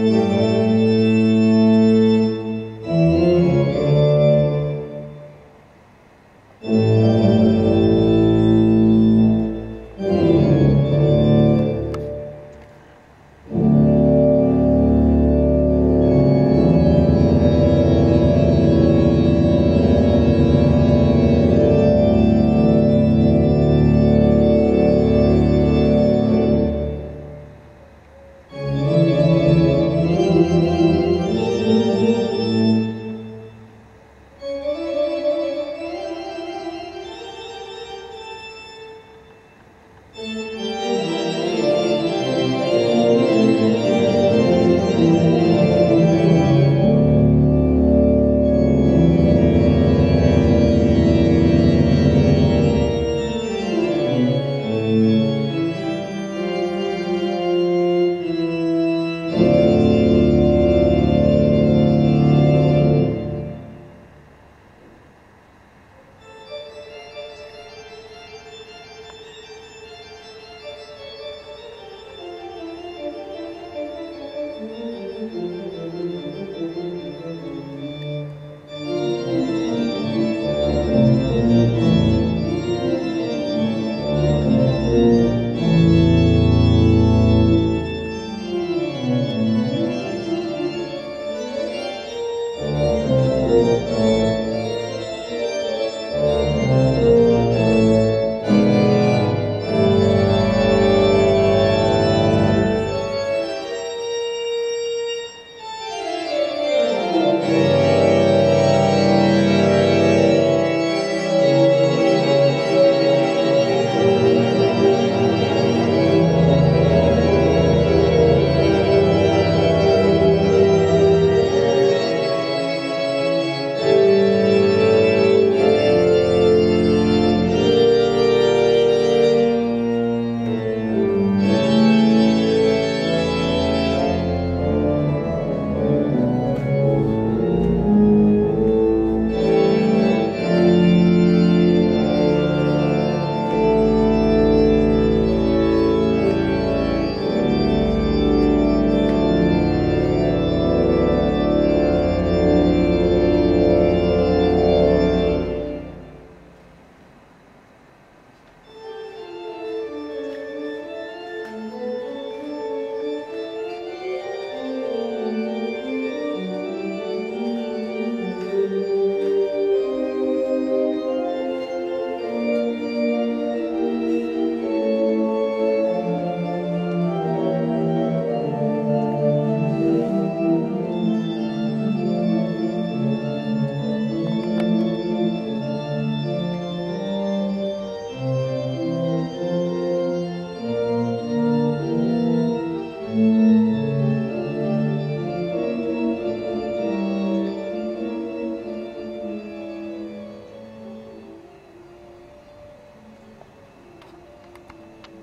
Música Oh.